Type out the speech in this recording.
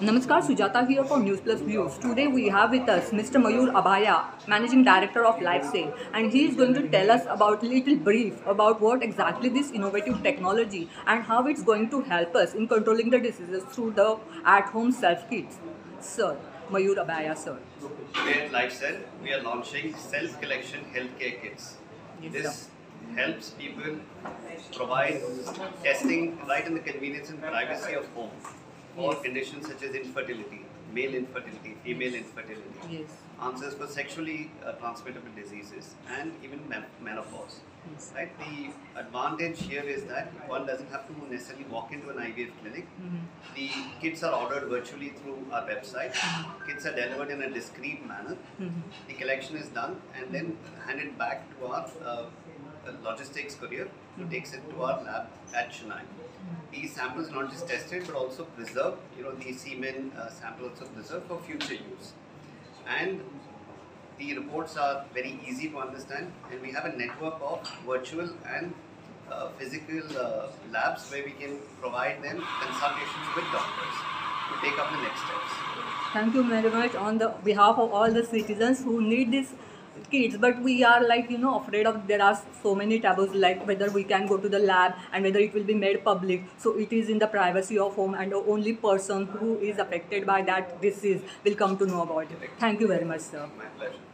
Namaskar, Sujata here for News Plus Views. Today we have with us Mr. Mayur Abhaya, Managing Director of LifeCell, and he is going to tell us about little brief about what exactly this innovative technology and how it's going to help us in controlling the diseases through the at-home self kits. Sir, Mayur Abhaya, sir. Today at LifeCell, we are launching self-collection healthcare kits. Yes, this helps people provide testing right in the convenience and privacy of home for Yes. conditions such as infertility, male infertility, female infertility, Yes. answers for sexually uh, transmittable diseases, and even men- menopause. Yes. Right. The advantage here is that one doesn't have to necessarily walk into an IVF clinic. Mhm. The kits are ordered virtually through our website. Kits are delivered in a discreet manner. Mhm. The collection is done and then handed back to our uh, logistics courier who takes it to our lab at Chennai. These samples not just tested but also preserved. You know, the semen uh, sample also preserved for future use. And the reports are very easy to understand, and we have a network of virtual and uh, physical uh, labs where we can provide them consultations with doctors to take up the next steps. Thank you very much on the behalf of all the citizens who need these kits but we are like you know afraid of there are so many taboos like whether we can go to the lab and whether it will be made public. So it is in the privacy of home and the only person who is affected by that disease will come to know about it. Thank you very much sir. My pleasure.